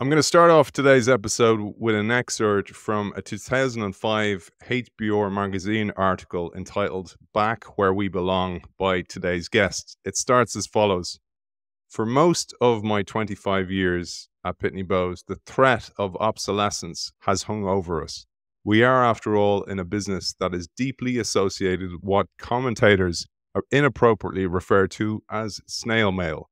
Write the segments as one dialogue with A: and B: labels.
A: I'm going to start off today's episode with an excerpt from a 2005 HBR magazine article entitled Back Where We Belong by today's guest. It starts as follows For most of my 25 years at Pitney Bowes, the threat of obsolescence has hung over us. We are, after all, in a business that is deeply associated with what commentators are inappropriately referred to as snail mail.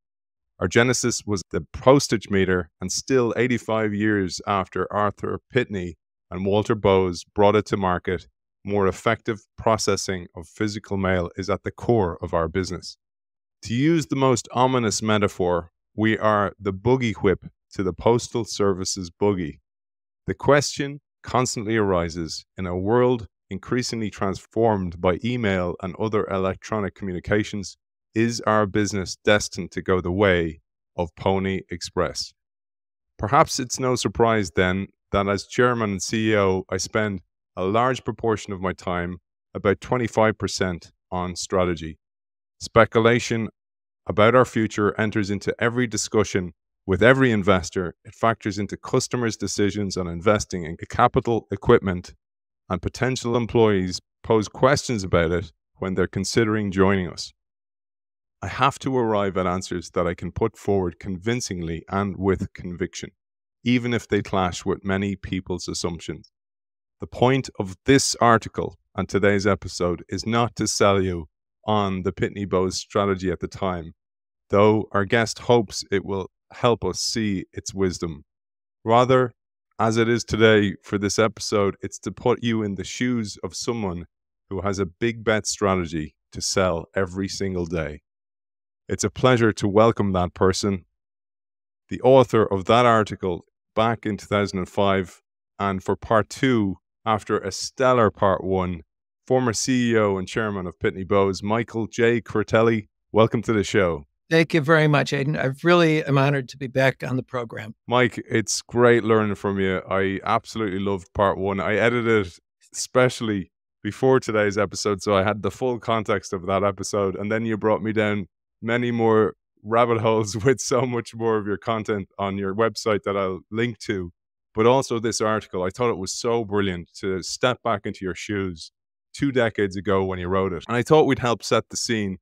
A: Our genesis was the postage meter, and still 85 years after Arthur Pitney and Walter Bowes brought it to market, more effective processing of physical mail is at the core of our business. To use the most ominous metaphor, we are the boogie whip to the Postal Service's boogie. The question constantly arises in a world increasingly transformed by email and other electronic communications, is our business destined to go the way of Pony Express? Perhaps it's no surprise then that as chairman and CEO, I spend a large proportion of my time, about 25%, on strategy. Speculation about our future enters into every discussion with every investor, it factors into customers' decisions on investing in capital equipment, and potential employees pose questions about it when they're considering joining us. I have to arrive at answers that I can put forward convincingly and with conviction, even if they clash with many people's assumptions. The point of this article and today's episode is not to sell you on the Pitney Bowes strategy at the time, though our guest hopes it will help us see its wisdom. Rather, as it is today for this episode, it's to put you in the shoes of someone who has a big bet strategy to sell every single day. It's a pleasure to welcome that person, the author of that article back in 2005, and for part two, after a stellar part one, former CEO and chairman of Pitney Bowes, Michael J. Critelli. Welcome to the show.
B: Thank you very much, Aidan. I really am honored to be back on the program.
A: Mike, it's great learning from you. I absolutely loved part one. I edited it especially before today's episode, so I had the full context of that episode. And then you brought me down many more rabbit holes with so much more of your content on your website that I'll link to. But also this article, I thought it was so brilliant to step back into your shoes two decades ago when you wrote it. And I thought we'd help set the scene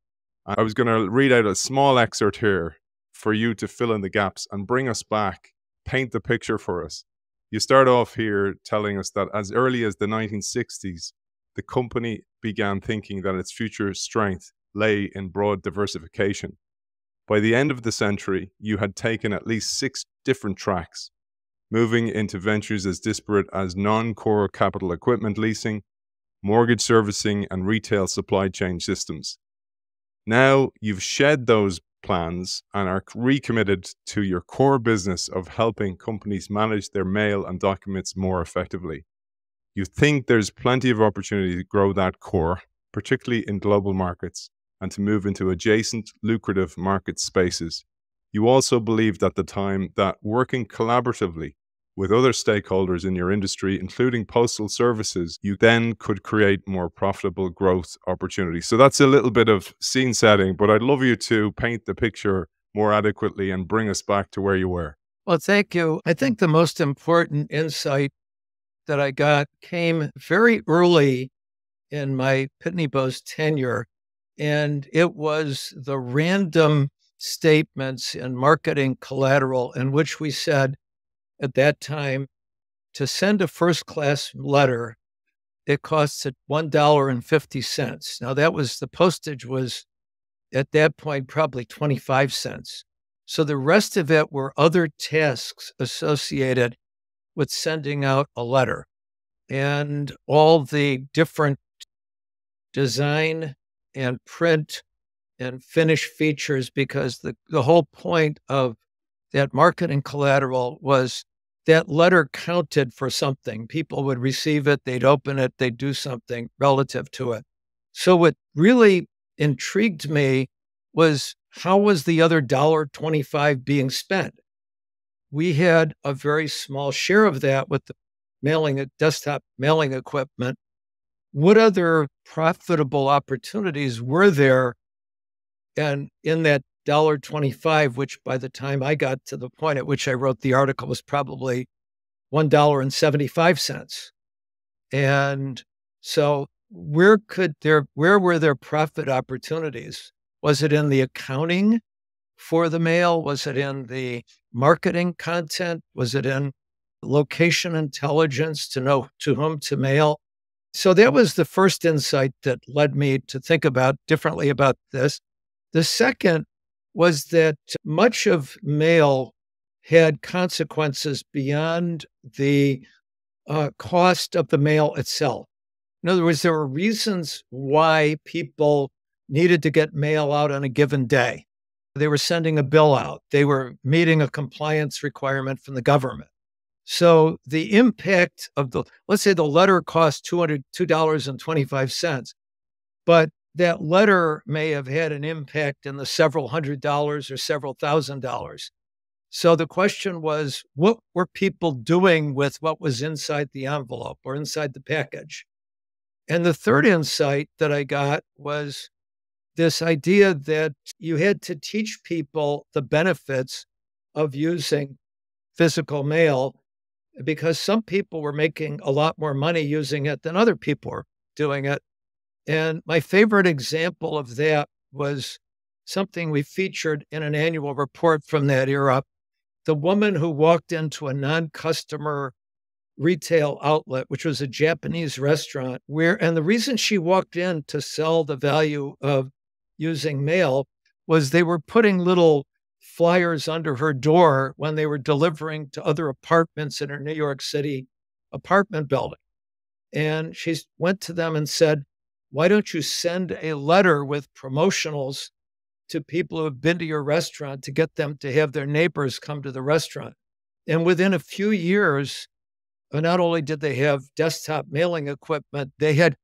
A: I was going to read out a small excerpt here for you to fill in the gaps and bring us back, paint the picture for us. You start off here telling us that as early as the 1960s, the company began thinking that its future strength lay in broad diversification. By the end of the century, you had taken at least six different tracks, moving into ventures as disparate as non core capital equipment leasing, mortgage servicing, and retail supply chain systems. Now you've shed those plans and are recommitted to your core business of helping companies manage their mail and documents more effectively. You think there's plenty of opportunity to grow that core, particularly in global markets, and to move into adjacent, lucrative market spaces. You also believed at the time that working collaboratively with other stakeholders in your industry, including postal services, you then could create more profitable growth opportunities. So that's a little bit of scene setting, but I'd love you to paint the picture more adequately and bring us back to where you were.
B: Well, thank you. I think the most important insight that I got came very early in my Pitney Bowes tenure, and it was the random statements in marketing collateral in which we said, at that time to send a first class letter it costs $1.50 now that was the postage was at that point probably 25 cents. So the rest of it were other tasks associated with sending out a letter. And all the different design and print and finish features because the, the whole point of that marketing collateral was that letter counted for something. People would receive it, they'd open it, they'd do something relative to it. So what really intrigued me was how was the other dollar 25 being spent? We had a very small share of that with the mailing desktop mailing equipment. What other profitable opportunities were there and in that $1.25, which by the time I got to the point at which I wrote the article was probably $1.75. And so where could there where were there profit opportunities? Was it in the accounting for the mail? Was it in the marketing content? Was it in location intelligence to know to whom to mail? So that was the first insight that led me to think about differently about this. The second was that much of mail had consequences beyond the uh, cost of the mail itself. In other words, there were reasons why people needed to get mail out on a given day. They were sending a bill out, they were meeting a compliance requirement from the government. So the impact of the, let's say the letter cost $202.25, but that letter may have had an impact in the several hundred dollars or several thousand dollars. So the question was, what were people doing with what was inside the envelope or inside the package? And the third insight that I got was this idea that you had to teach people the benefits of using physical mail because some people were making a lot more money using it than other people were doing it. And my favorite example of that was something we featured in an annual report from that era. The woman who walked into a non customer retail outlet, which was a Japanese restaurant, where, and the reason she walked in to sell the value of using mail was they were putting little flyers under her door when they were delivering to other apartments in her New York City apartment building. And she went to them and said, Why don't you send a letter with promotionals to people who have been to your restaurant to get them to have their neighbors come to the restaurant? And within a few years, uh, not only did they have desktop mailing equipment, they had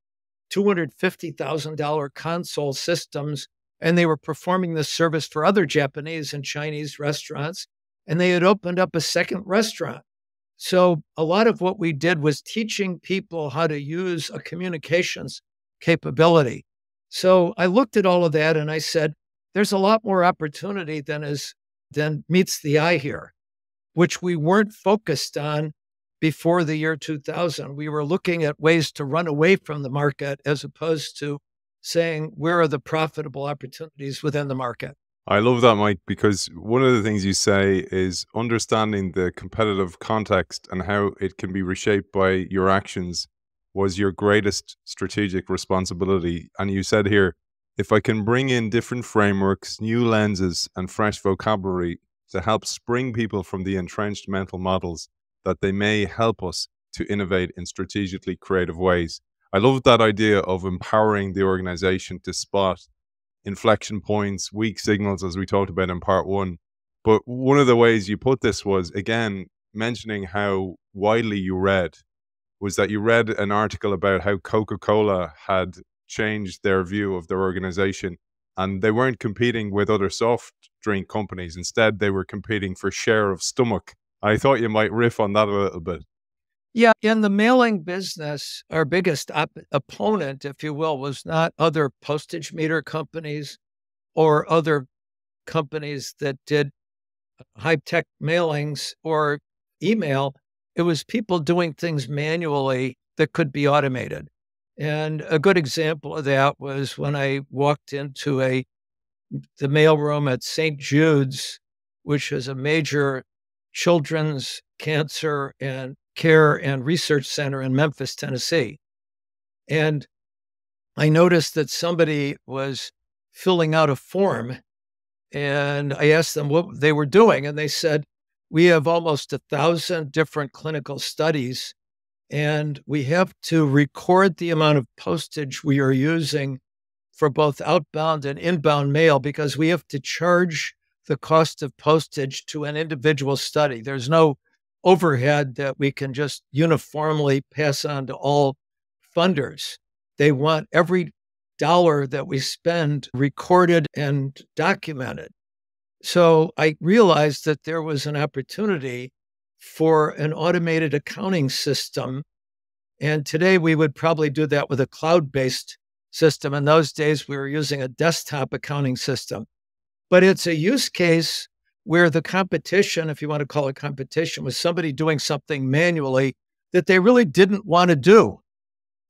B: $250,000 console systems and they were performing this service for other Japanese and Chinese restaurants. And they had opened up a second restaurant. So a lot of what we did was teaching people how to use a communications capability. So I looked at all of that and I said, there's a lot more opportunity than is than meets the eye here, which we weren't focused on before the year 2000. We were looking at ways to run away from the market as opposed to saying where are the profitable opportunities within the market.
A: I love that, Mike, because one of the things you say is understanding the competitive context and how it can be reshaped by your actions was your greatest strategic responsibility. And you said here, if I can bring in different frameworks, new lenses, and fresh vocabulary to help spring people from the entrenched mental models, that they may help us to innovate in strategically creative ways. I love that idea of empowering the organization to spot inflection points, weak signals, as we talked about in part one. But one of the ways you put this was, again, mentioning how widely you read, was that you read an article about how Coca Cola had changed their view of their organization and they weren't competing with other soft drink companies. Instead, they were competing for share of stomach I thought you might riff on that a little bit.
B: Yeah, in the mailing business, our biggest op- opponent, if you will, was not other postage meter companies or other companies that did high tech mailings or email. It was people doing things manually that could be automated. And a good example of that was when I walked into a the mailroom at St. Jude's, which is a major Children's Cancer and Care and Research Center in Memphis, Tennessee. And I noticed that somebody was filling out a form and I asked them what they were doing. And they said, We have almost a thousand different clinical studies, and we have to record the amount of postage we are using for both outbound and inbound mail because we have to charge the cost of postage to an individual study. There's no overhead that we can just uniformly pass on to all funders. They want every dollar that we spend recorded and documented. So I realized that there was an opportunity for an automated accounting system. And today we would probably do that with a cloud based system. In those days, we were using a desktop accounting system. but it's a use case where the competition, if you want to call it competition, was somebody doing something manually that they really didn't want to do,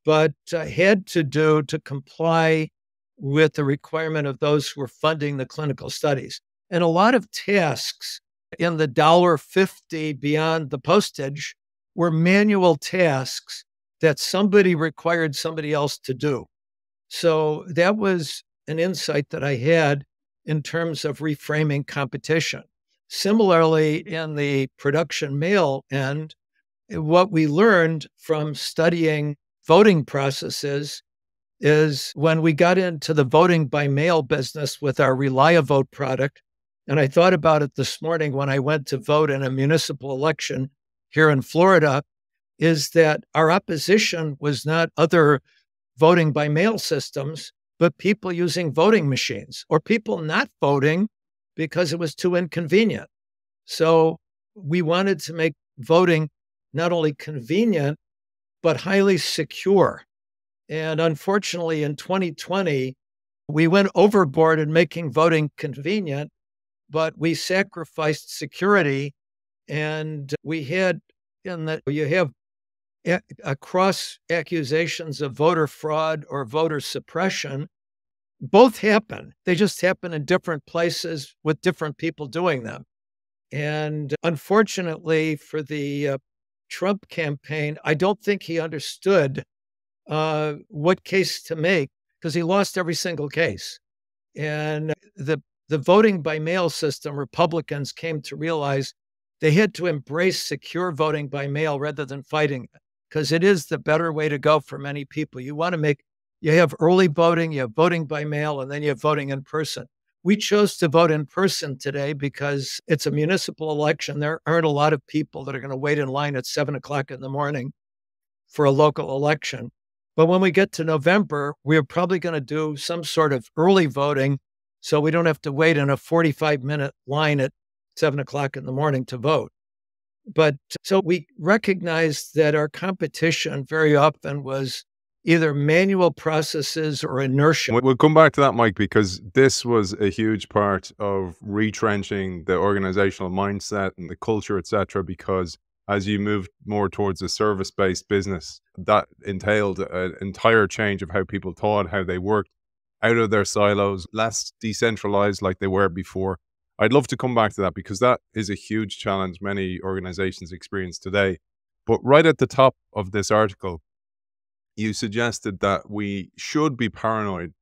B: but uh, had to do to comply with the requirement of those who were funding the clinical studies. And a lot of tasks in the dollar fifty beyond the postage were manual tasks that somebody required somebody else to do. So that was an insight that I had in terms of reframing competition. Similarly, in the production mail end, what we learned from studying voting processes is when we got into the voting by mail business with our ReliaVote product, and I thought about it this morning when I went to vote in a municipal election here in Florida, is that our opposition was not other voting by mail systems, but people using voting machines or people not voting because it was too inconvenient. So we wanted to make voting not only convenient, but highly secure. And unfortunately, in 2020, we went overboard in making voting convenient, but we sacrificed security. And we had, in that, you have across accusations of voter fraud or voter suppression. Both happen. They just happen in different places with different people doing them. And unfortunately for the uh, Trump campaign, I don't think he understood uh, what case to make because he lost every single case. And the the voting by mail system, Republicans came to realize they had to embrace secure voting by mail rather than fighting it because it is the better way to go for many people. You want to make you have early voting, you have voting by mail, and then you have voting in person. We chose to vote in person today because it's a municipal election. There aren't a lot of people that are going to wait in line at seven o'clock in the morning for a local election. But when we get to November, we're probably going to do some sort of early voting so we don't have to wait in a 45 minute line at seven o'clock in the morning to vote. But so we recognized that our competition very often was either manual processes or inertia.
A: We'll come back to that, Mike, because this was a huge part of retrenching the organizational mindset and the culture, etc. Because as you moved more towards a service-based business, that entailed an entire change of how people thought, how they worked, out of their silos, less decentralized like they were before. I'd love to come back to that because that is a huge challenge many organizations experience today. But right at the top of this article, you suggested that we should be paranoid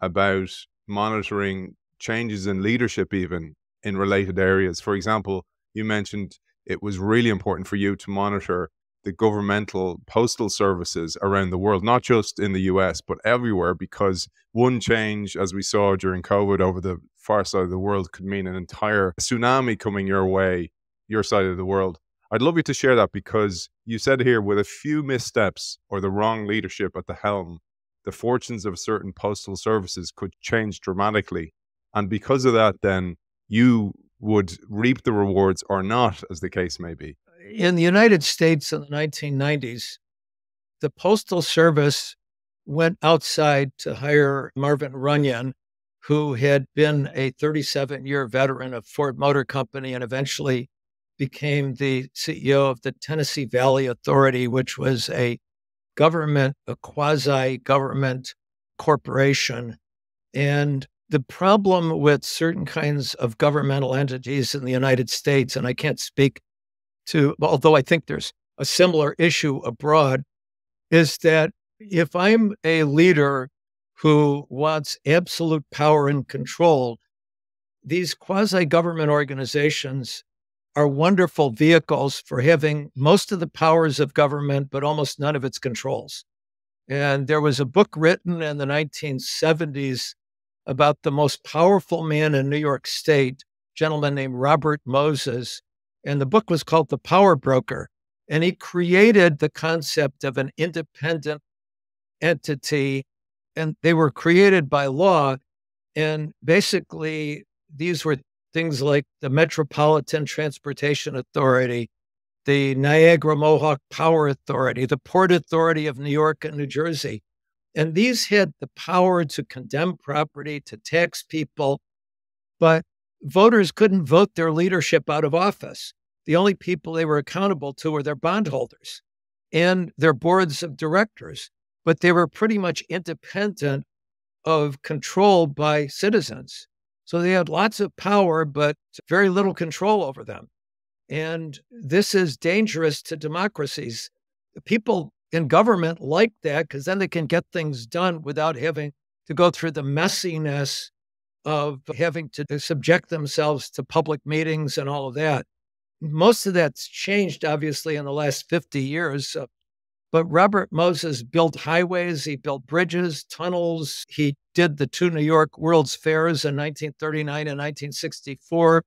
A: about monitoring changes in leadership, even in related areas. For example, you mentioned it was really important for you to monitor the governmental postal services around the world, not just in the US, but everywhere, because one change, as we saw during COVID over the far side of the world, could mean an entire tsunami coming your way, your side of the world. I'd love you to share that because you said here with a few missteps or the wrong leadership at the helm, the fortunes of certain postal services could change dramatically. And because of that, then you would reap the rewards or not, as the case may be
B: in the United States in the 1990s, the Postal Service went outside to hire Marvin Runyon, who had been a 37 year veteran of Ford Motor Company and eventually became the CEO of the Tennessee Valley Authority, which was a government, a quasi government corporation. And the problem with certain kinds of governmental entities in the United States, and I can't speak to, although I think there's a similar issue abroad, is that if I'm a leader who wants absolute power and control, these quasi government organizations are wonderful vehicles for having most of the powers of government, but almost none of its controls. And there was a book written in the 1970s about the most powerful man in New York State, gentleman named Robert Moses, and the book was called The Power Broker. And he created the concept of an independent entity, and they were created by law. And basically, these were things like the Metropolitan Transportation Authority, the Niagara Mohawk Power Authority, the Port Authority of New York and New Jersey. And these had the power to condemn property, to tax people, but voters couldn't vote their leadership out of office. The only people they were accountable to were their bondholders and their boards of directors, but they were pretty much independent of control by citizens. So they had lots of power, but very little control over them. And this is dangerous to democracies. People in government like that because then they can get things done without having to go through the messiness of having to uh, subject themselves to public meetings and all of that. Most of that's changed, obviously, in the last 50 years. But Robert Moses built highways, he built bridges, tunnels. He did the two New York World's Fairs in 1939 and 1964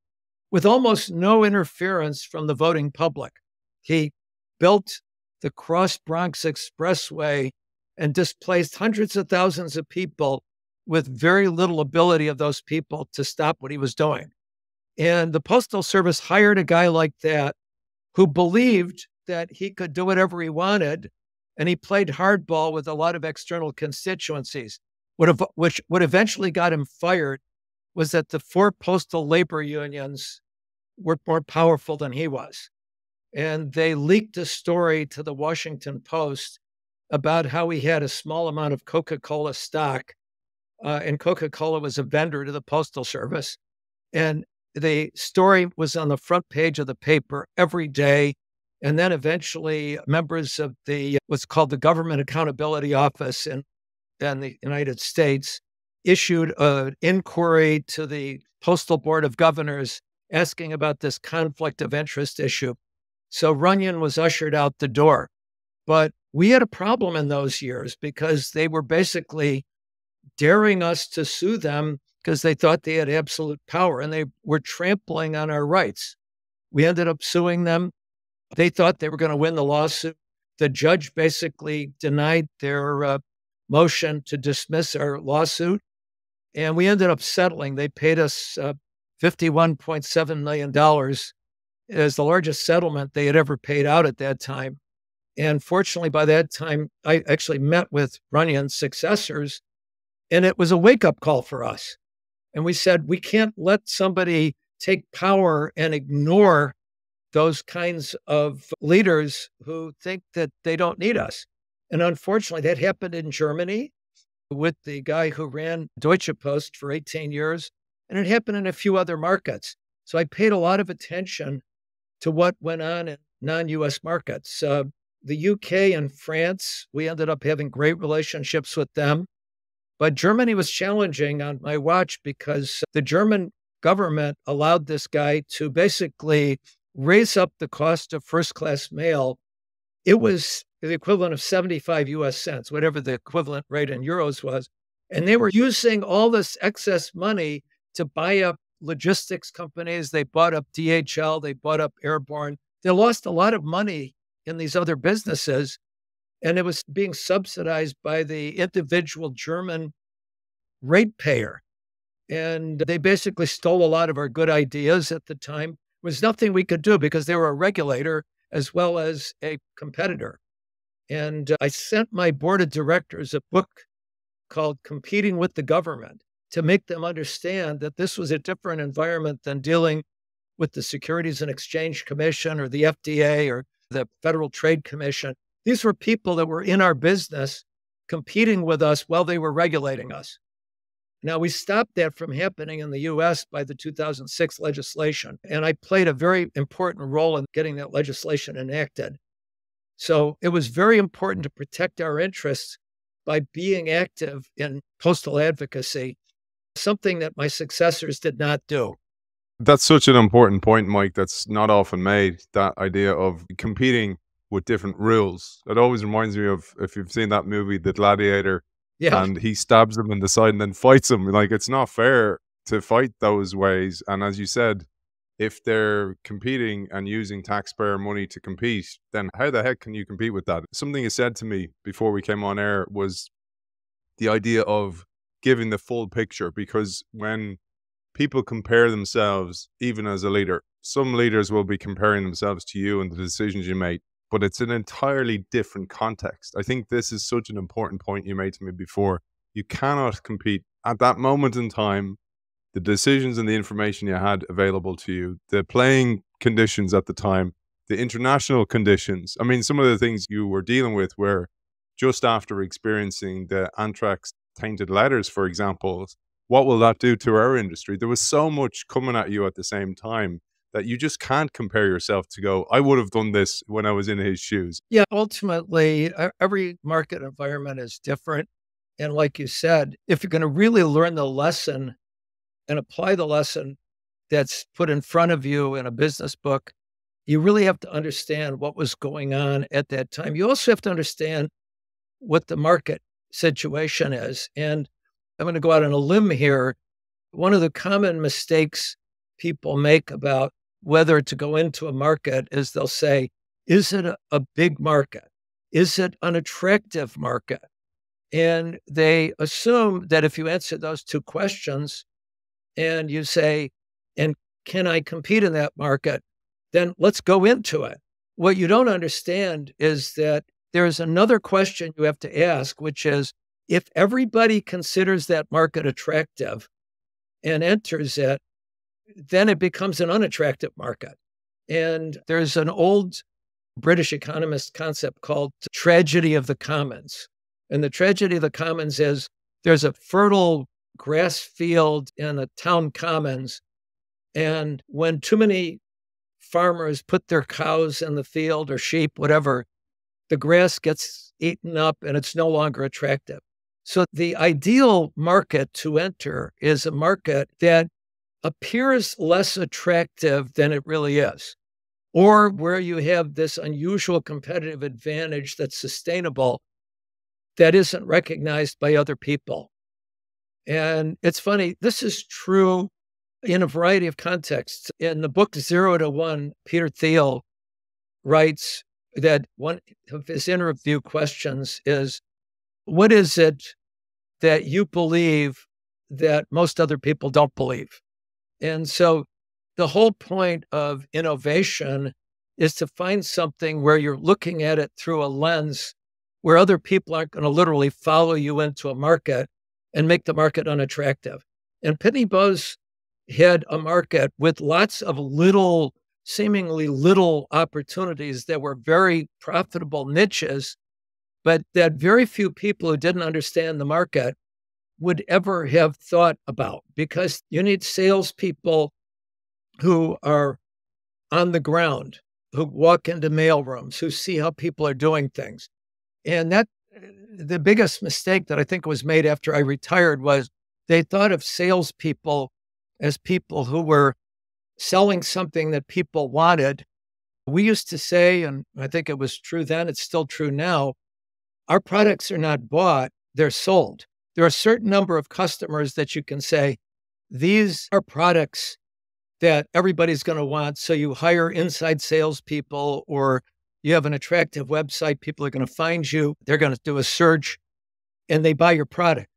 B: with almost no interference from the voting public. He built the Cross Bronx Expressway and displaced hundreds of thousands of people with very little ability of those people to stop what he was doing. And the Postal Service hired a guy like that who believed that he could do whatever he wanted. And he played hardball with a lot of external constituencies. What, which what eventually got him fired was that the four postal labor unions were more powerful than he was. And they leaked a story to the Washington Post about how he had a small amount of Coca Cola stock. Uh, and Coca Cola was a vendor to the Postal Service. And the story was on the front page of the paper every day. And then eventually, members of the what's called the Government Accountability Office in, in the United States issued an inquiry to the Postal Board of Governors asking about this conflict of interest issue. So Runyon was ushered out the door. But we had a problem in those years because they were basically daring us to sue them because they thought they had absolute power and they were trampling on our rights. We ended up suing them. They thought they were going to win the lawsuit. The judge basically denied their uh, motion to dismiss our lawsuit. And we ended up settling. They paid us uh, $51.7 million as the largest settlement they had ever paid out at that time. And fortunately, by that time, I actually met with Runyon's successors, and it was a wake up call for us. And we said, we can't let somebody take power and ignore those kinds of leaders who think that they don't need us. And unfortunately, that happened in Germany with the guy who ran Deutsche Post for 18 years. And it happened in a few other markets. So I paid a lot of attention to what went on in non US markets. Uh, the UK and France, we ended up having great relationships with them. But Germany was challenging on my watch because the German government allowed this guy to basically raise up the cost of first class mail, it was the equivalent of 75 US cents, whatever the equivalent rate in euros was. And they were using all this excess money to buy up logistics companies. They bought up DHL, they bought up Airborne. They lost a lot of money in these other businesses. And it was being subsidized by the individual German ratepayer. And they basically stole a lot of our good ideas at the time was nothing we could do because they were a regulator as well as a competitor. And uh, I sent my board of directors a book called Competing with the Government to make them understand that this was a different environment than dealing with the Securities and Exchange Commission or the FDA or the Federal Trade Commission. These were people that were in our business competing with us while they were regulating us. Now, we stopped that from happening in the US by the 2006 legislation, and I played a very important role in getting that legislation enacted. So it was very important to protect our interests by being active in postal advocacy, something that my successors did not do.
A: That's such an important point, Mike, that's not often made that idea of competing with different rules. It always reminds me of if you've seen that movie, The Gladiator, yeah. And he stabs him in the side and then fights him. Like it's not fair to fight those ways. And as you said, if they're competing and using taxpayer money to compete, then how the heck can you compete with that? Something you said to me before we came on air was the idea of giving the full picture because when people compare themselves, even as a leader, some leaders will be comparing themselves to you and the decisions you make but it's an entirely different context. I think this is such an important point you made to me before. You cannot compete at that moment in time. the decisions and the information you had available to you, the playing conditions at the time, the international conditions. I mean, some of the things you were dealing with were just after experiencing the anthrax tainted letters, for example. What will that do to our industry? There was so much coming at you at the same time that you just can't compare yourself to go, I would have done this when I was in his shoes.
B: Yeah, ultimately, every market environment is different. And like you said, if you're going to really learn the lesson and apply the lesson that's put in front of you in a business book, you really have to understand what was going on at that time. You also have to understand what the market situation is. And I'm going to go out on a limb here. One of the common mistakes people make about whether to go into a market is they'll say, is it a, a big market? Is it an attractive market? And they assume that if you answer those two questions and you say, and can I compete in that market? Then let's go into it. What you don't understand is that there's another question you have to ask, which is if everybody considers that market attractive and enters it, then it becomes an unattractive market. And there's an old British economist concept called tragedy of the commons. And the tragedy of the commons is there's a fertile grass field in the town commons. And when too many farmers put their cows in the field or sheep, whatever, the grass gets eaten up and it's no longer attractive. So the ideal market to enter is a market that appears less attractive than it really is, or where you have this unusual competitive advantage that's sustainable that isn't recognized by other people. And it's funny, this is true in a variety of contexts. In the book Zero to One, Peter Thiel writes that one of his interview questions is What is it that you believe that most other people don't believe? And so the whole point of innovation is to find something where you're looking at it through a lens where other people aren't going to literally follow you into a market and make the market unattractive. And Pitney Bowes had a market with lots of little, seemingly little opportunities that were very profitable niches, but that very few people who didn't understand the market would ever have thought about because you need salespeople who are on the ground, who walk into mailrooms, who see how people are doing things. And that the biggest mistake that I think was made after I retired was they thought of salespeople as people who were selling something that people wanted. We used to say, and I think it was true then, it's still true now, our products are not bought, they're sold there are a certain number of customers that you can say, these are products that everybody's going to want. So you hire inside salespeople or you have an attractive website, people are going to find you, they're going to do a search and they buy your product.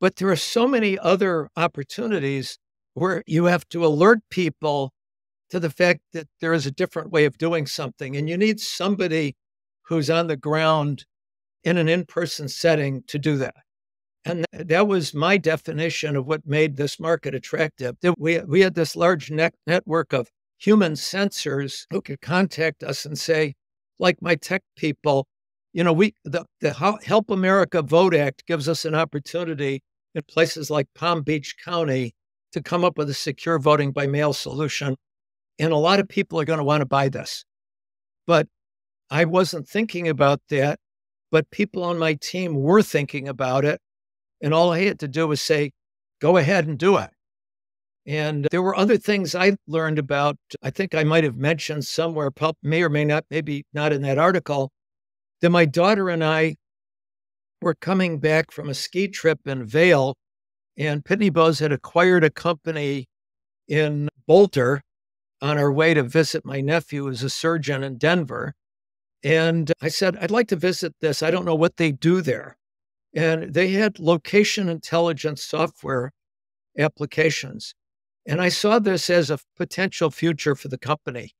B: But there are so many other opportunities where you have to alert people to the fact that there is a different way of doing something. And you need somebody who's on the ground in an in person setting to do that. And that was my definition of what made this market attractive. We, we had this large net network of human sensors who could contact us and say, like my tech people, you know, we the, the Help America Vote Act gives us an opportunity in places like Palm Beach County to come up with a secure voting by mail solution. And a lot of people are going to want to buy this. But I wasn't thinking about that. But people on my team were thinking about it. And all I had to do was say, go ahead and do it. And there were other things I learned about. I think I might have mentioned somewhere, may or may not, maybe not in that article, that my daughter and I were coming back from a ski trip in Vail, and Pitney Bowes had acquired a company in Boulder on our way to visit my nephew, who's a surgeon in Denver. And I said, I'd like to visit this. I don't know what they do there. And they had location intelligence software applications. And I saw this as a potential future for the company.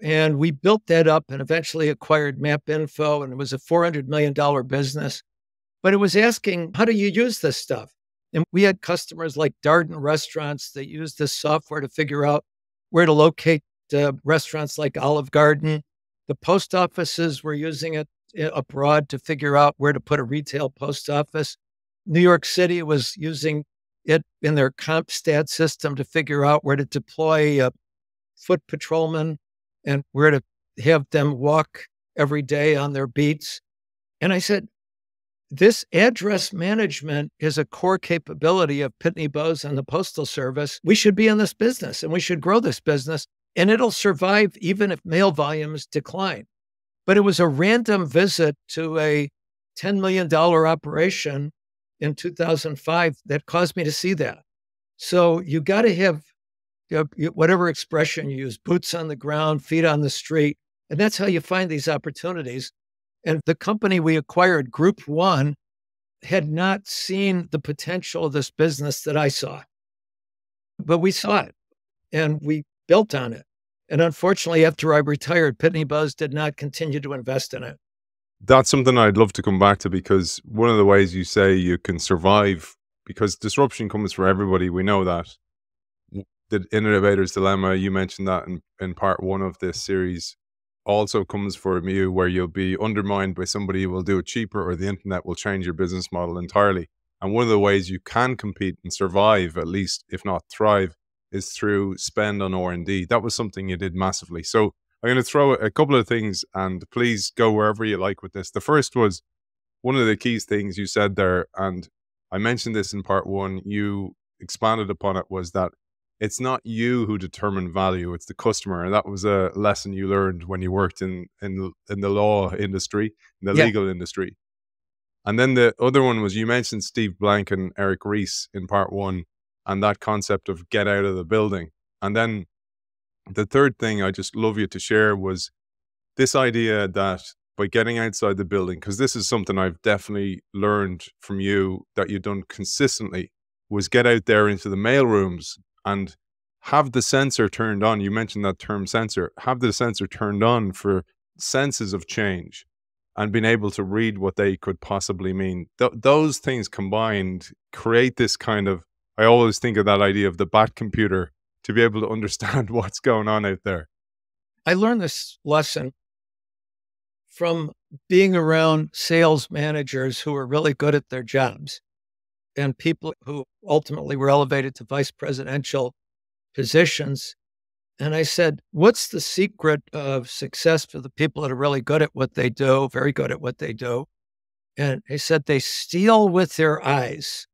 B: And we built that up and eventually acquired MapInfo, and it was a $400 million business. But it was asking, how do you use this stuff? And we had customers like Darden restaurants that used this software to figure out where to locate uh, restaurants like Olive Garden. The post offices were using it abroad to figure out where to put a retail post office. New York City was using it in their CompStat system to figure out where to deploy a foot patrolman and where to have them walk every day on their beats. And I said, this address management is a core capability of Pitney Bowes and the Postal Service. We should be in this business and we should grow this business, and it'll survive even if mail volumes decline. But it was a random visit to a $10 million operation in 2005 that caused me to see that. So you got to have you know, whatever expression you use boots on the ground, feet on the street. And that's how you find these opportunities. And the company we acquired, Group One, had not seen the potential of this business that I saw. But we saw it and we built on it. And unfortunately, after I retired, Pitney Bowes did not continue to invest in it.
A: That's something I'd love to come back to because one of the ways you say you can survive, because disruption comes for everybody, we know that. The innovator's dilemma, you mentioned that in, in part one of this series also comes from you where you'll be undermined by somebody who will do it cheaper or the internet will change your business model entirely. And one of the ways you can compete and survive, at least if not thrive, is through spend on R&D. That was something you did massively. So I'm going to throw a couple of things and please go wherever you like with this. The first was one of the key things you said there, and I mentioned this in part one, you expanded upon it, was that it's not you who determine value it's the customer and that was a lesson you learned when you worked in in in the law industry in the yeah. legal industry and then the other one was you mentioned steve blank and eric Ries in part one and that concept of get out of the building and then the third thing i just love you to share was this idea that by getting outside the building because this is something i've definitely learned from you that you've done consistently was get out there into the mail rooms and have the sensor turned on. You mentioned that term sensor. Have the sensor turned on for senses of change and being able to read what they could possibly mean. Th- those things combined create this kind of. I always think of that idea of the bat computer to be able to understand what's going on out there.
B: I learned this lesson from being around sales managers who are really good at their jobs and people who ultimately were elevated to vice presidential positions. And I said, What's the secret of success for the people that are really good at what they do, very good at what they do? And he said, They steal with their eyes,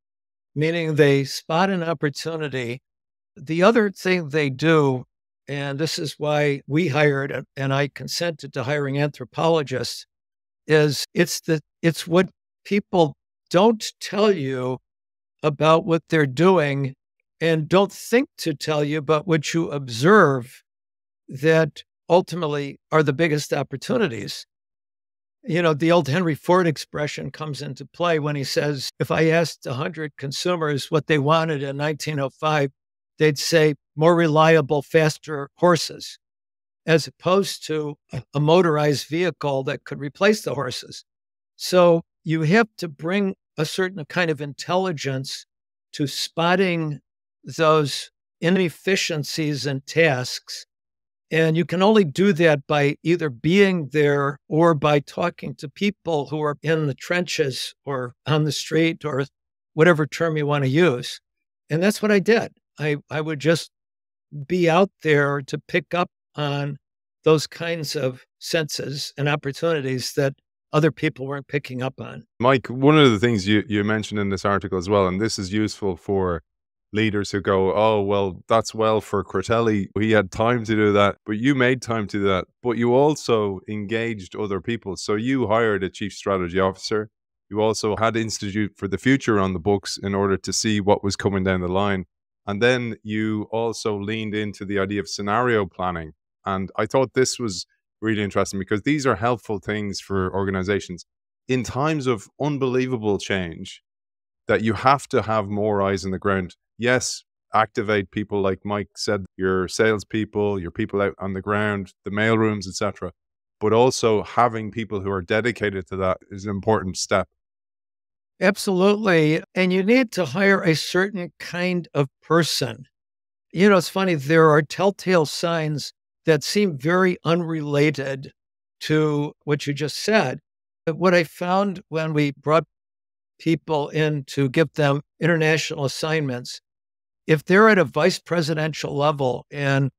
B: meaning they spot an opportunity. The other thing they do, and this is why we hired and I consented to hiring anthropologists, is it's the it's what people don't tell you about what they're doing and don't think to tell you, but what you observe that ultimately are the biggest opportunities. You know, the old Henry Ford expression comes into play when he says, if I asked 100 consumers what they wanted in 1905, they'd say more reliable, faster horses, as opposed to a motorized vehicle that could replace the horses. So you have to bring a certain kind of intelligence to spotting those inefficiencies and tasks. And you can only do that by either being there or by talking to people who are in the trenches or on the street or whatever term you want to use. And that's what I did. I, I would just be out there to pick up on those kinds of senses and opportunities that other people weren't picking up on.
A: Mike, one of the things you, you mentioned in this article as well, and this is useful for leaders who go, oh, well, that's well for Critelli. He had time to do that, but you made time to do that. But you also engaged other people. So you hired a chief strategy officer. You also had Institute for the Future on the books in order to see what was coming down the line. And then you also leaned into the idea of scenario planning. And I thought this was really interesting because these are helpful things for organizations in times of unbelievable change that you have to have more eyes on the ground. Yes, activate people like Mike said, your salespeople, your people out on the ground, the mailrooms, etc. But also having people who are dedicated to that is an important step.
B: Absolutely. And you need to hire a certain kind of person. You know, it's funny, there are telltale signs that seem very unrelated to what you just said. But what I found when we brought people in to give them international assignments, if they're at a vice presidential level and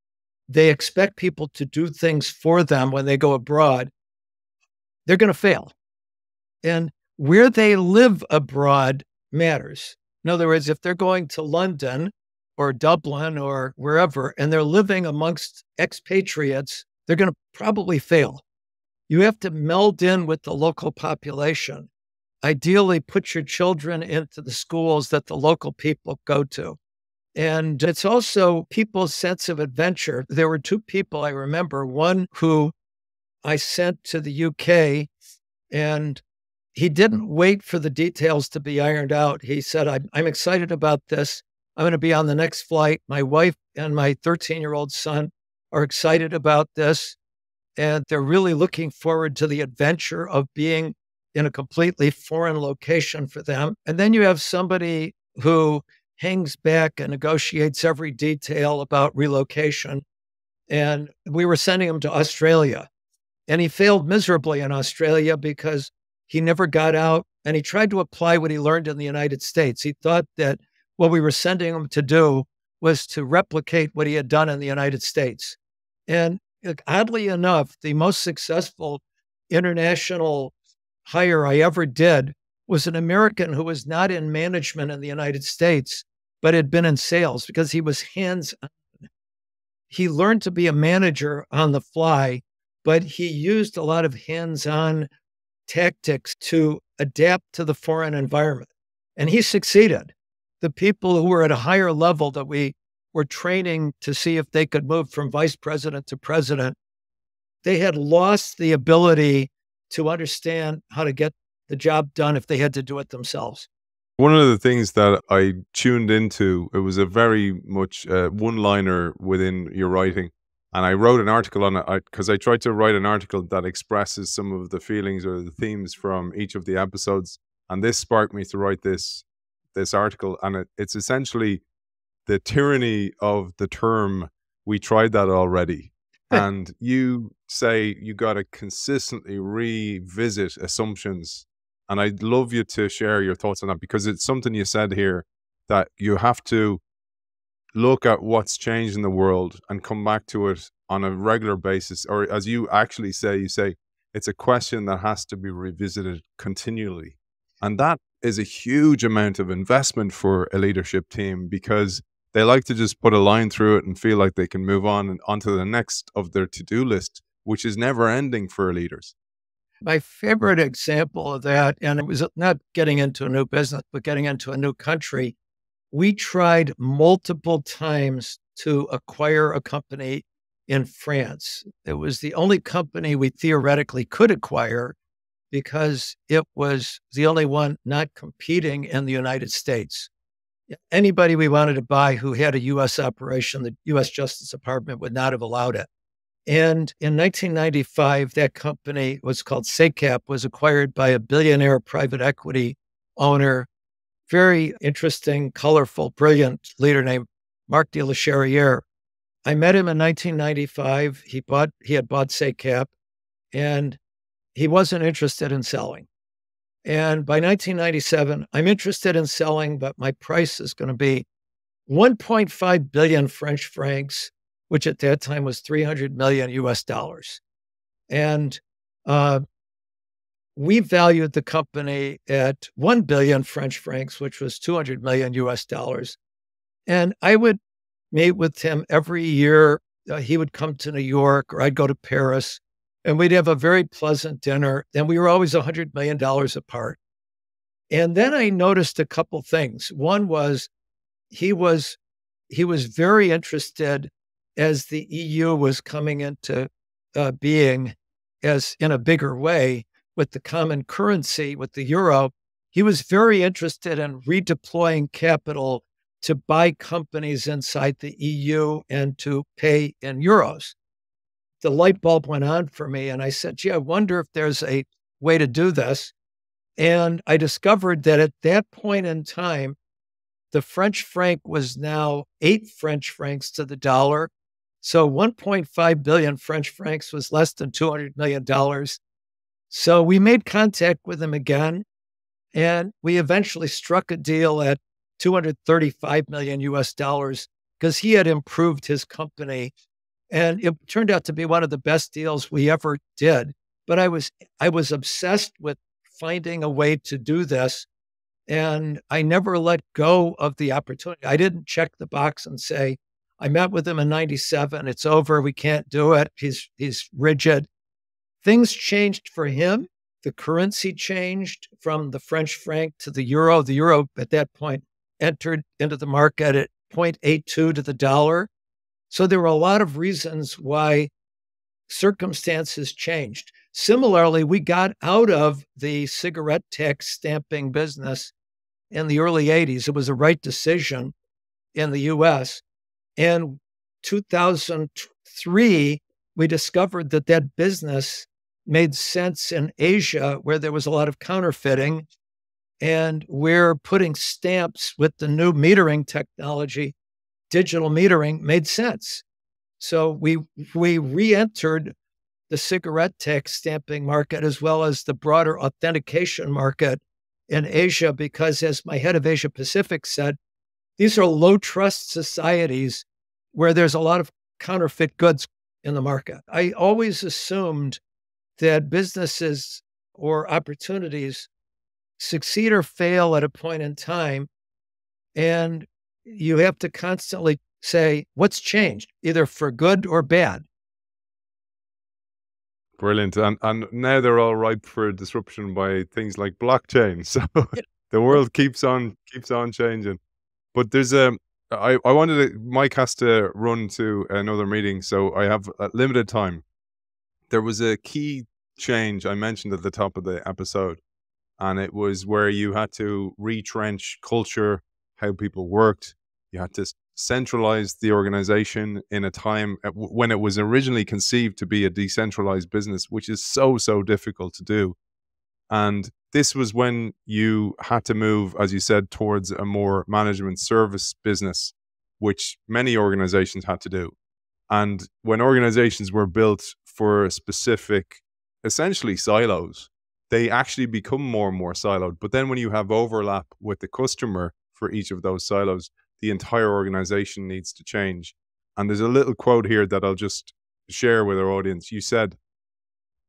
B: they expect people to do things for them when they go abroad, they're going to fail. And where they live abroad matters. In other words, if they're going to London or Dublin or wherever and they're living amongst expatriates, they're going to probably fail. You have to meld in with the local population. Ideally, put your children into the schools that the local people go to. And it's also people's sense of adventure. There were two people I remember, one who I sent to the UK, and he didn't wait for the details to be ironed out. He said, I'm, I'm excited about this. I'm going to be on the next flight. My wife and my 13 year old son are excited about this. And they're really looking forward to the adventure of being in a completely foreign location for them. And then you have somebody who hangs back and negotiates every detail about relocation. And we were sending him to Australia. And he failed miserably in Australia because he never got out and he tried to apply what he learned in the United States. He thought that what we were sending him to do was to replicate what he had done in the United States. And oddly enough, the most successful international hire I ever did was an American who was not in management in the United States, but had been in sales because he was hands on. He learned to be a manager on the fly, but he used a lot of hands on tactics to adapt to the foreign environment. And he succeeded. The people who were at a higher level that we were training to see if they could move from vice president to president, they had lost the ability to understand how to get the job done if they had to do it themselves.
A: One of the things that I tuned into, it was a very much uh, one liner within your writing. And I wrote an article on it because I, I, tried to write an article that expresses some of the feelings or the themes from each of the episodes. And this sparked me to write this this article. And it, it's essentially the tyranny of the term we tried that already. and you say you got to consistently revisit assumptions and I'd love you to share your thoughts on that because it's something you said here that you have to look at what's changed in the world and come back to it on a regular basis. Or as you actually say, you say it's a question that has to be revisited continually. And that is a huge amount of investment for a leadership team because they like to just put a line through it and feel like they can move on and onto the next of their to-do list, which is never ending for leaders.
B: My favorite example of that, and it was not getting into a new business, but getting into a new country. We tried multiple times to acquire a company in France. It was the only company we theoretically could acquire because it was the only one not competing in the United States. Anybody we wanted to buy who had a US operation, the US Justice Department would not have allowed it. And in 1995, that company was called Secap, was acquired by a billionaire private equity owner, very interesting, colorful, brilliant leader named Mark de la Charrière. I met him in 1995. He bought he had bought Secap, and he wasn't interested in selling. And by 1997, I'm interested in selling, but my price is going to be 1.5 billion French francs which at that time was 300 million US dollars. And uh, we valued the company at 1 billion French francs, which was 200 million US dollars. And I would meet with him every year. Uh, he would come to New York or I'd go to Paris and we'd have a very pleasant dinner. And we were always $100 million apart. And then I noticed a couple things. One was he was he was very interested as the EU was coming into uh, being as in a bigger way with the common currency, with the euro, he was very interested in redeploying capital to buy companies inside the EU and to pay in euros. The light bulb went on for me, and I said, gee, I wonder if there's a way to do this. And I discovered that at that point in time, the French franc was now eight French francs to the dollar. So 1.5 billion French francs was less than $200 million. So we made contact with him again. And we eventually struck a deal at 235 million US dollars because he had improved his company. And it turned out to be one of the best deals we ever did. But I was I was obsessed with finding a way to do this. And I never let go of the opportunity. I didn't check the box and say, I met with him in 97. It's over. We can't do it. He's he's rigid. Things changed for him. The currency changed from the French franc to the euro. The euro at that point entered into the market at 0.82 to the dollar. So there were a lot of reasons why circumstances changed. Similarly, we got out of the cigarette tax stamping business in the early 80s. It was a right decision in the US. And 2003, we discovered that that business made sense in Asia where there was a lot of counterfeiting. And we're putting stamps with the new metering technology, digital metering made sense. So we we re-entered the cigarette tax stamping market as well as the broader authentication market in Asia because as my head of Asia Pacific said, these are low trust societies where there's a lot of counterfeit goods in the market. I always assumed that businesses or opportunities succeed or fail at a point in time. And you have to constantly say, what's changed, either for good or bad?
A: Brilliant. And, and now they're all ripe for disruption by things like blockchain. So the world keeps on keeps on changing. But there's a I, I wanted to, Mike has to run to another meeting, so I have limited time. There was a key change I mentioned at the top of the episode, and it was where you had to retrench culture, how people worked. You had to centralize the organization in a time when it was originally conceived to be a decentralized business, which is so, so difficult to do. And this was when you had to move, as you said, towards a more management service business, which many organizations had to do. And when organizations were built for specific, essentially silos, they actually become more and more siloed. But then when you have overlap with the customer for each of those silos, the entire organization needs to change. And there's a little quote here that I'll just share with our audience. You said,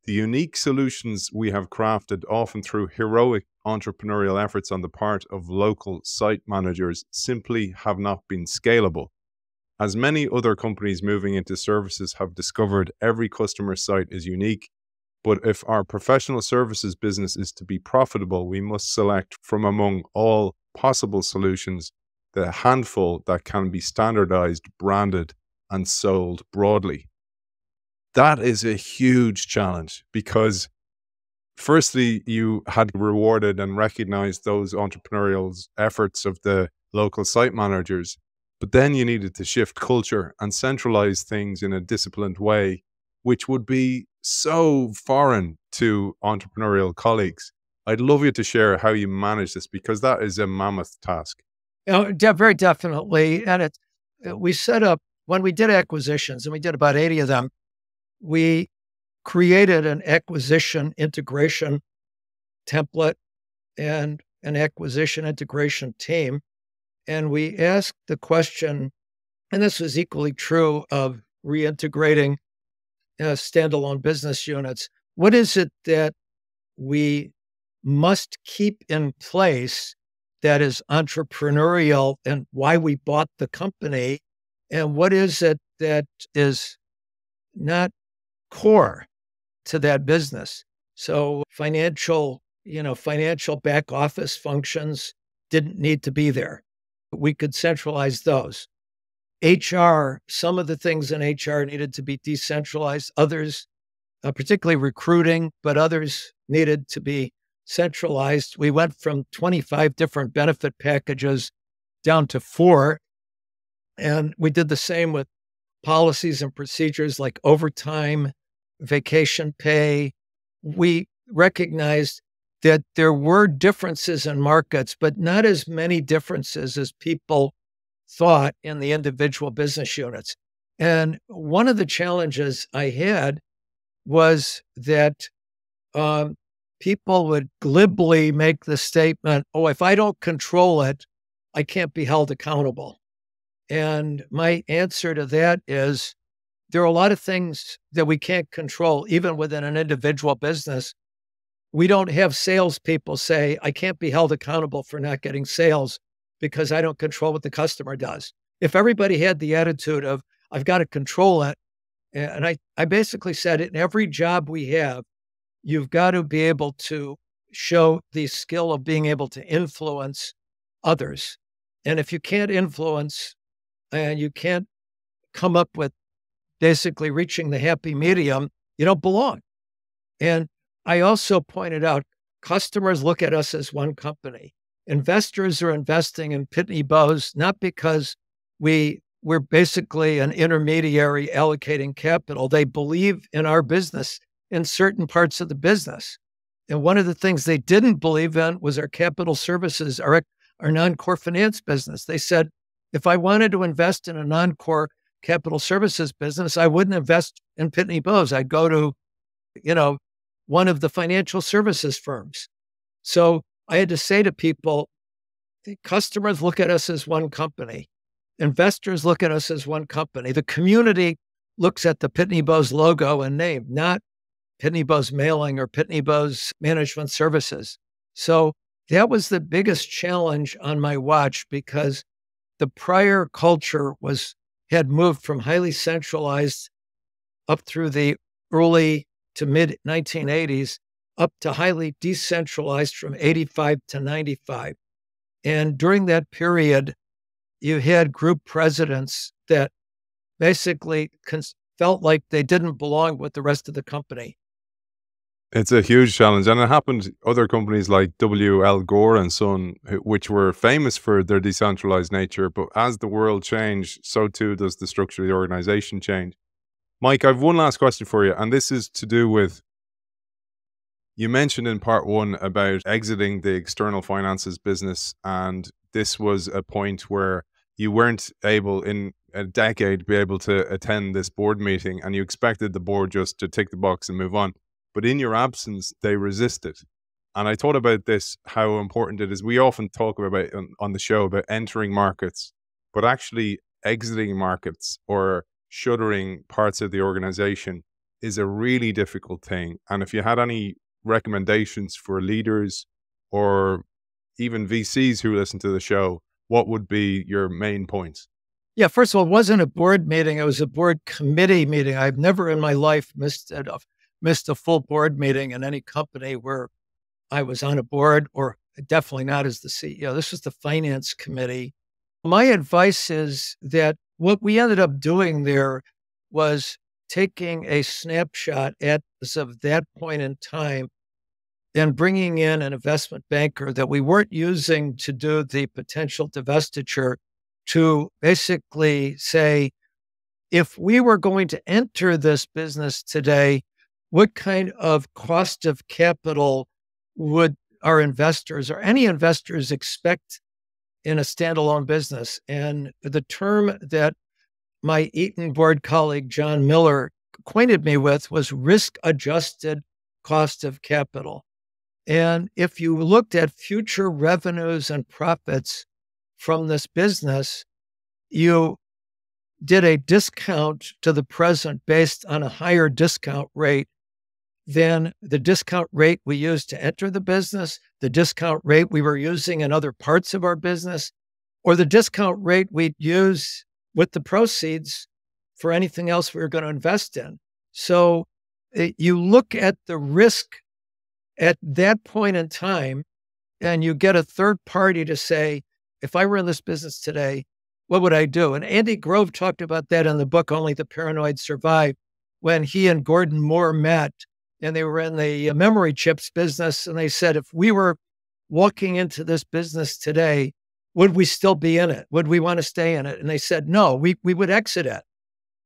A: the unique solutions we have crafted, often through heroic entrepreneurial efforts on the part of local site managers, simply have not been scalable. As many other companies moving into services have discovered, every customer site is unique. But if our professional services business is to be profitable, we must select from among all possible solutions the handful that can be standardized, branded, and sold broadly that is a huge challenge because firstly you had rewarded and recognized those entrepreneurial efforts of the local site managers but then you needed to shift culture and centralize things in a disciplined way which would be so foreign to entrepreneurial colleagues. I'd love you to share how you manage this because that is a mammoth task.
B: You know, de- very definitely and it uh, we set up when we did acquisitions and we did about 80 of them we created an acquisition integration template and an acquisition integration team. And we asked the question, and this was equally true of reintegrating uh, standalone business units. What is it that we must keep in place that is entrepreneurial and why we bought the company? And what is it that is not core to that business. So financial, you know, financial back office functions didn't need to be there. We could centralize those. HR, some of the things in HR needed to be decentralized, others, uh, particularly recruiting, but others needed to be centralized. We went from 25 different benefit packages down to four. And we did the same with policies and procedures like overtime vacation pay. We recognized that there were differences in markets, but not as many differences as people thought in the individual business units. And one of the challenges I had was that um, people would glibly make the statement, oh, if I don't control it, I can't be held accountable. And my answer to that is there are a lot of things that we can't control, even within an individual business. We don't have salespeople say, I can't be held accountable for not getting sales because I don't control what the customer does. If everybody had the attitude of, I've got to control it, and I, I basically said in every job we have, you've got to be able to show the skill of being able to influence others. And if you can't influence and you can't come up with basically reaching the happy medium, you don't belong. And I also pointed out customers look at us as one company. Investors are investing in Pitney Bowes not because we we're basically an intermediary allocating capital. They believe in our business in certain parts of the business. And one of the things they didn't believe in was our capital services, our, our non core finance business. They said, if I wanted to invest in a non core capital services business, I wouldn't invest in Pitney Bowes. I'd go to, you know, one of the financial services firms. So I had to say to people, customers look at us as one company. Investors look at us as one company. The community looks at the Pitney Bowes logo and name, not Pitney Bowes Mailing or Pitney Bowes Management Services. So that was the biggest challenge on my watch because the prior culture was had moved from highly centralized up through the early to mid 1980s up to highly decentralized from 85 to 95. And during that period, you had group presidents that basically cons- felt like they didn't belong with the rest of the company.
A: It's a huge challenge, and it happened. Other companies like W. L. Gore and Son, which were famous for their decentralized nature, but as the world changed, so too does the structure of the organization change. Mike, I have one last question for you, and this is to do with you mentioned in part one about exiting the external finances business, and this was a point where you weren't able in a decade to be able to attend this board meeting, and you expected the board just to tick the box and move on. But in your absence, they resisted. And I thought about this, how important it is. We often talk about on, on the show about entering markets, but actually exiting markets or shuttering parts of the organization is a really difficult thing. And if you had any recommendations for leaders or even VCs who listen to the show, what would be your main points?
B: Yeah, first of all, it wasn't a board meeting. It was a board committee meeting. I've never in my life missed a, missed a full board meeting in any company where I was on a board, or definitely not as the CEO. This was the finance committee. My advice is that what we ended up doing there was taking a snapshot at as of that point in time and bringing in an investment banker that we weren't using to do the potential divestiture to basically say, if we were going to enter this business today, what kind of cost of capital would our investors or any investors expect in a standalone business? And the term that my Eaton board colleague, John Miller, acquainted me with was risk adjusted cost of capital. And if you looked at future revenues and profits from this business, you did a discount to the present based on a higher discount rate than the discount rate we used to enter the business, the discount rate we were using in other parts of our business, or the discount rate we'd use with the proceeds for anything else we were going to invest in. So it, eh, you look at the risk at that point in time, and you get a third party to say, if I were in this business today, what would I do? And Andy Grove talked about that in the book, Only the Paranoid Survive, when he and Gordon Moore met and they were in the uh, memory chips business. And they said, if we were walking into this business today, would we still be in it? Would we want to stay in it? And they said, no, we, we would exit it.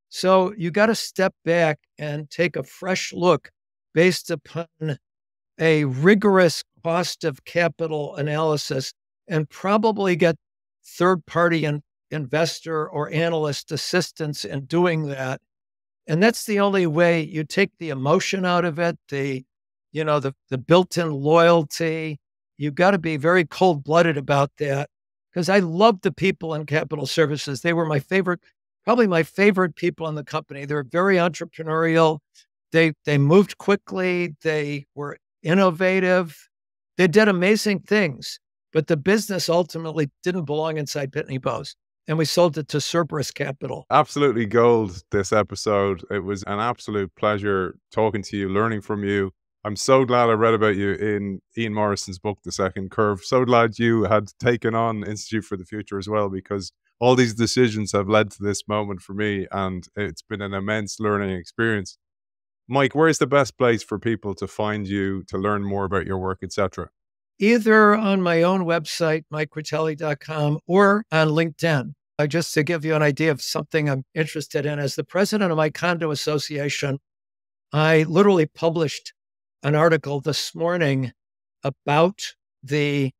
B: So you got to step back and take a fresh look based upon a rigorous cost of capital analysis and probably get third party in, investor or analyst assistance in doing that. And that's the only way you take the emotion out of it, the you know, the the built-in loyalty. You've got to be very cold-blooded about that because I love the people in capital services. They were my favorite, probably my favorite people in the company. They were very entrepreneurial. They they moved quickly. They were innovative. They did amazing things, but the business ultimately didn't belong inside Pitney Bowes. And we sold it to Cerberus Capital.
A: Absolutely gold this episode. It was an absolute pleasure talking to you, learning from you. I'm so glad I read about you in Ian Morrison's book, The Second Curve. So glad you had taken on Institute for the Future as well, because all these decisions have led to this moment for me, and it's been an immense learning experience. Mike, where's the best place for people to find you to learn more about your work, etc.?
B: Either on my own website, mikecritelli.com, or on LinkedIn. Uh, just to give you an idea of something I'm interested in, as the president of my condo association, I literally published an article this morning about the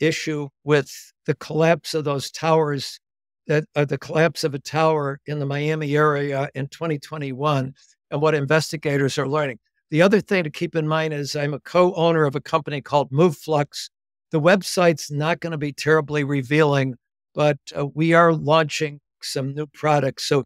B: issue with the collapse of those towers that uh, the collapse of a tower in the Miami area in 2021 and what investigators are learning. The other thing to keep in mind is I'm a co owner of a company called MoveFlux. The website's not going to be terribly revealing, but uh, we are launching some new products. So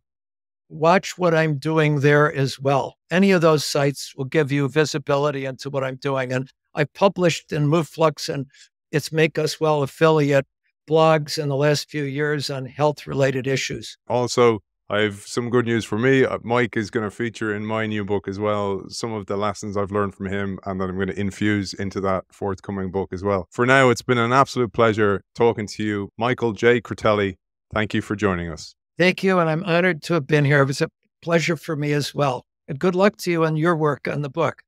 B: watch what I'm doing there as well. Any of those sites will give you visibility into what I'm doing. And I published in MoveFlux and its Make Us Well affiliate blogs in the last few years on health related issues.
A: Also, I have some good news for me. Uh, Mike is going to feature in my new book as well some of the lessons I've learned from him and that I'm going to infuse into that forthcoming book as well. For now, it's been an absolute pleasure talking to you, Michael J. Critelli. Thank you for joining us.
B: Thank you. And I'm honored to have been here. It was a pleasure for me as well. And good luck to you and your work on the book.